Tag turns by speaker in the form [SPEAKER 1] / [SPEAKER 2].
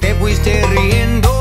[SPEAKER 1] te fuiste riendo.